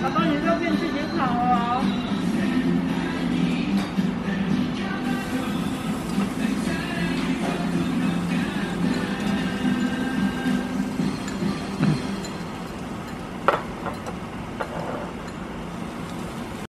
他帮你撩电视节。